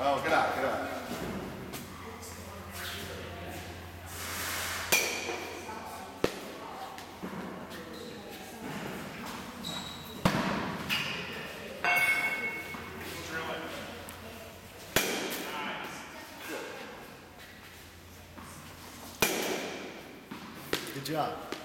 Oh, get out, get out. Good job.